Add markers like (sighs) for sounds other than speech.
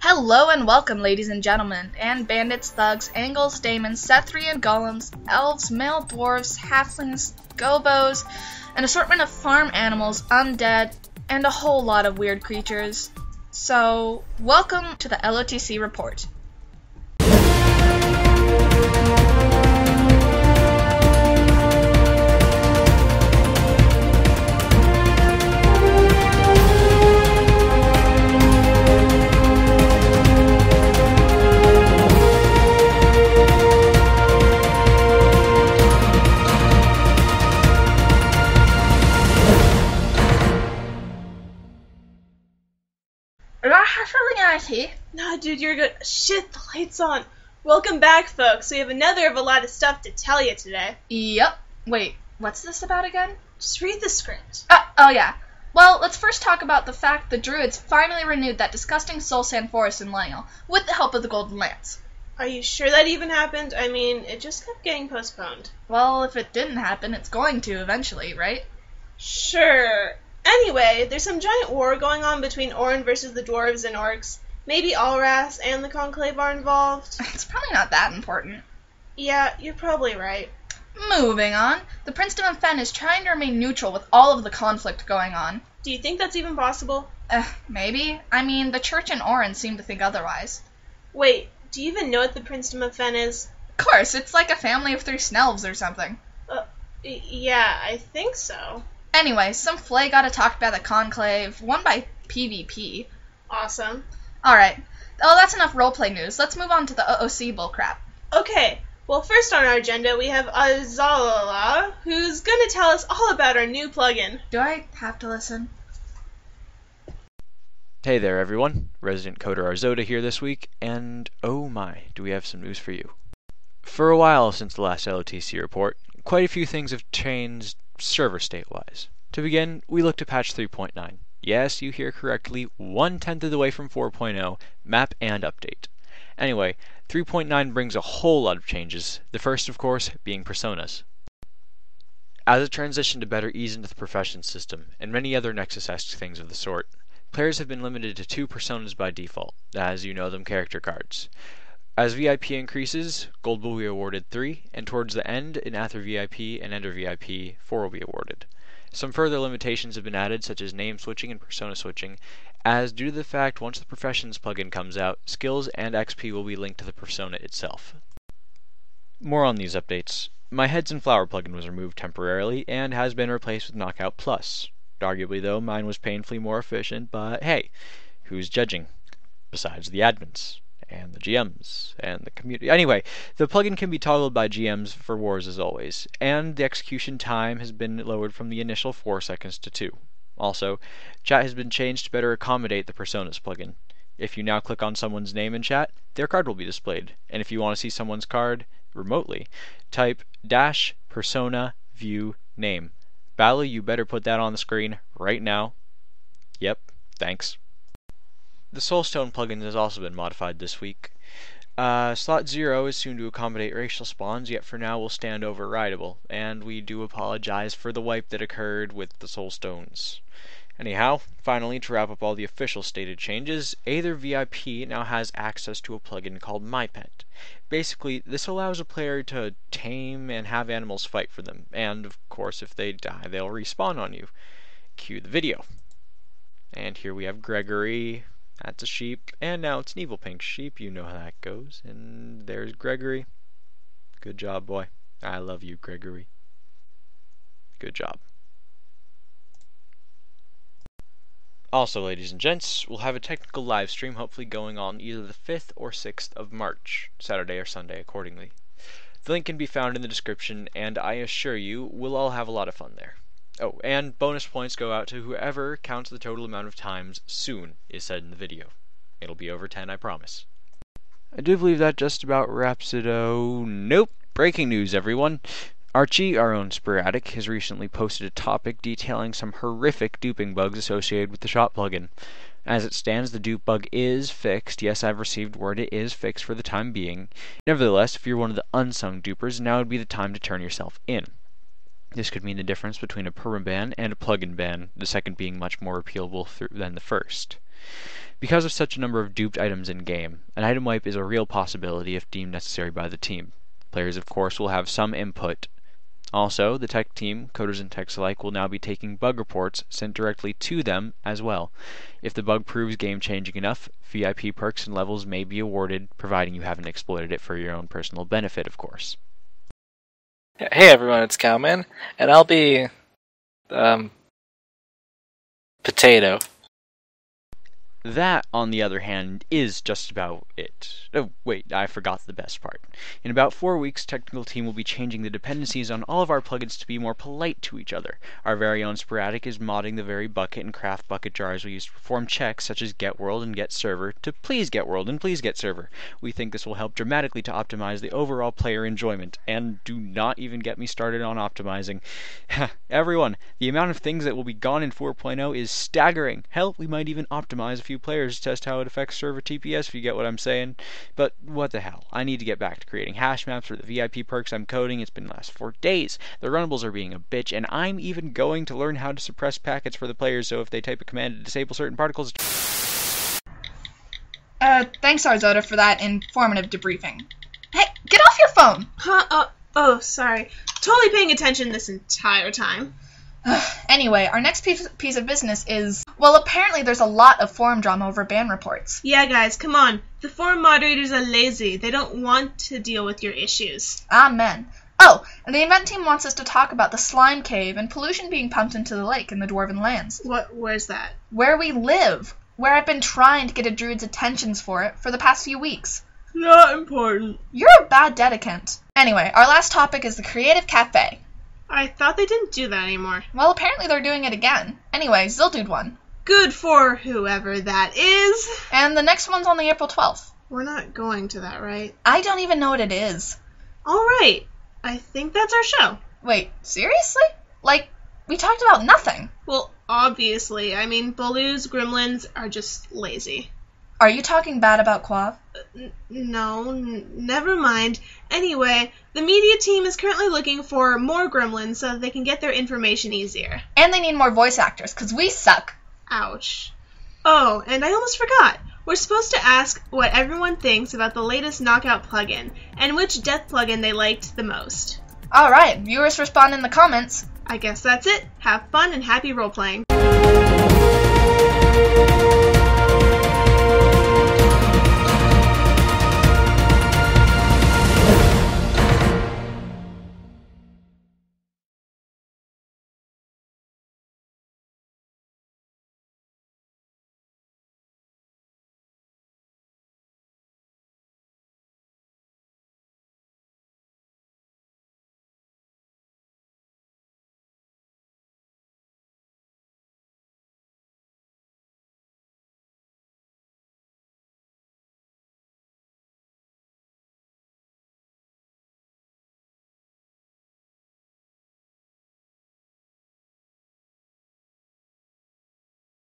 Hello and welcome, ladies and gentlemen, and bandits, thugs, angles, daemons, Sethrian golems, elves, male dwarves, halflings, gobos, an assortment of farm animals, undead, and a whole lot of weird creatures. So, welcome to the LOTC report. Good. Shit, the light's on. Welcome back, folks. We have another of a lot of stuff to tell you today. Yep. Wait, what's this about again? Just read the script. Uh, oh yeah. Well, let's first talk about the fact the Druids finally renewed that disgusting Soul Sand Forest in Lionel, with the help of the Golden Lance. Are you sure that even happened? I mean, it just kept getting postponed. Well, if it didn't happen, it's going to eventually, right? Sure. Anyway, there's some giant war going on between Oren versus the dwarves and orcs. Maybe Alras and the Conclave are involved. (laughs) It's probably not that important. Yeah, you're probably right. Moving on, the Princedom of Fen is trying to remain neutral with all of the conflict going on. Do you think that's even possible? Uh, maybe. I mean, the Church and Oren seem to think otherwise. Wait, do you even know what the Princedom of Fen is? Of course, it's like a family of three Snelves or something. Y- yeah, I think so. Anyway, some Flay got attacked by the Conclave, won by PvP. Awesome. Alright. Oh, that's enough roleplay news. Let's move on to the OOC bullcrap. Okay, well, first on our agenda, we have Azalala, who's going to tell us all about our new plugin. Do I have to listen? Hey there, everyone. Resident Coder Arzoda here this week, and oh my, do we have some news for you. For a while since the last LOTC report, quite a few things have changed server state wise. To begin, we looked at patch 3.9. Yes, you hear correctly, one tenth of the way from 4.0, map and update. Anyway, 3.9 brings a whole lot of changes, the first, of course, being personas. As a transition to better ease into the profession system, and many other Nexus esque things of the sort, players have been limited to two personas by default, as you know them character cards. As VIP increases, gold will be awarded 3, and towards the end, in Aether VIP and Ender VIP, 4 will be awarded. Some further limitations have been added, such as name switching and persona switching, as due to the fact once the Professions plugin comes out, skills and XP will be linked to the persona itself. More on these updates. My Heads and Flower plugin was removed temporarily and has been replaced with Knockout Plus. Arguably, though, mine was painfully more efficient, but hey, who's judging? Besides the admins and the GMs and the community. Anyway, the plugin can be toggled by GMs for wars as always, and the execution time has been lowered from the initial 4 seconds to 2. Also, chat has been changed to better accommodate the Personas plugin. If you now click on someone's name in chat, their card will be displayed, and if you want to see someone's card remotely, type dash persona view name. Bala, you better put that on the screen right now. Yep, thanks. The Soulstone plugin has also been modified this week. Uh, slot 0 is soon to accommodate racial spawns, yet for now will stand overrideable, and we do apologize for the wipe that occurred with the Soulstones. Anyhow, finally, to wrap up all the official stated changes, Aether VIP now has access to a plugin called MyPet. Basically, this allows a player to tame and have animals fight for them, and of course, if they die, they'll respawn on you. Cue the video. And here we have Gregory, that's a sheep. And now it's an evil pink sheep. You know how that goes. And there's Gregory. Good job, boy. I love you, Gregory. Good job. Also, ladies and gents, we'll have a technical live stream hopefully going on either the 5th or 6th of March, Saturday or Sunday, accordingly. The link can be found in the description, and I assure you, we'll all have a lot of fun there. Oh, and bonus points go out to whoever counts the total amount of times soon is said in the video. It'll be over 10, I promise. I do believe that just about wraps it. Oh, nope. Breaking news, everyone. Archie, our own sporadic, has recently posted a topic detailing some horrific duping bugs associated with the shop plugin. As it stands, the dupe bug is fixed. Yes, I've received word it is fixed for the time being. Nevertheless, if you're one of the unsung dupers, now would be the time to turn yourself in. This could mean the difference between a permaban and a plugin ban, the second being much more appealable than the first. Because of such a number of duped items in game, an item wipe is a real possibility if deemed necessary by the team. Players, of course, will have some input. Also, the tech team, coders and techs alike, will now be taking bug reports sent directly to them as well. If the bug proves game changing enough, VIP perks and levels may be awarded, providing you haven't exploited it for your own personal benefit, of course. Hey everyone, it's Cowman, and I'll be um potato. That, on the other hand, is just about it. Oh, wait, I forgot the best part. In about four weeks, technical team will be changing the dependencies on all of our plugins to be more polite to each other. Our very own Sporadic is modding the very Bukkit and CraftBukkit jars we use to perform checks such as get world and get server to please get world and please get server. We think this will help dramatically to optimize the overall player enjoyment. And do not even get me started on optimizing. (laughs) Everyone, the amount of things that will be gone in 4.0 is staggering. Hell, we might even optimize few players to test how it affects server TPS if you get what I'm saying. But what the hell? I need to get back to creating hash maps for the VIP perks I'm coding. It's been the last four days. The runnables are being a bitch, and I'm even going to learn how to suppress packets for the players so if they type a command to disable certain particles. Uh, thanks, Arzota, for that informative debriefing. Hey, get off your phone! Huh? Oh, oh, sorry. Totally paying attention this entire time. (sighs) anyway, our next piece, piece of business is well, apparently there's a lot of forum drama over ban reports. Yeah, guys, come on. The forum moderators are lazy. They don't want to deal with your issues. Amen. Oh, and the event team wants us to talk about the slime cave and pollution being pumped into the lake in the Dwarven lands. What? Where's that? Where we live. Where I've been trying to get a druid's attentions for it for the past few weeks. Not important. You're a bad dedicant. Anyway, our last topic is the Creative Cafe. I thought they didn't do that anymore. Well, apparently they're doing it again. Anyway, Zildude won. Good for whoever that is. And the next one's on the April 12th. We're not going to that, right? I don't even know what it is. All right. I think that's our show. Wait, seriously? Like, we talked about nothing. Well, obviously. I mean, Baloo's gremlins are just lazy. Are you talking bad about Quav? N- no, n- never mind. Anyway, the media team is currently looking for more gremlins so that they can get their information easier. And they need more voice actors, because we suck. Ouch. Oh, and I almost forgot. We're supposed to ask what everyone thinks about the latest Knockout plugin and which death plugin they liked the most. Alright, viewers respond in the comments. I guess that's it. Have fun and happy role playing.